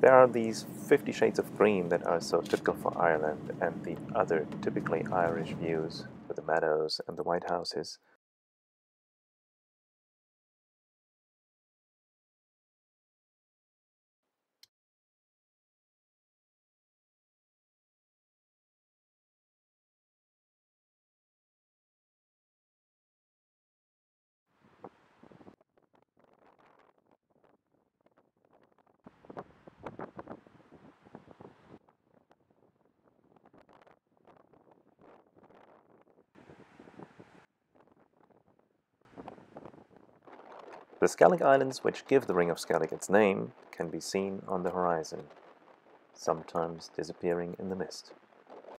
There are these 50 shades of green that are so typical for Ireland and the other typically Irish views with the meadows and the white houses. The Skellig Islands, which give the Ring of Skellig its name, can be seen on the horizon, sometimes disappearing in the mist.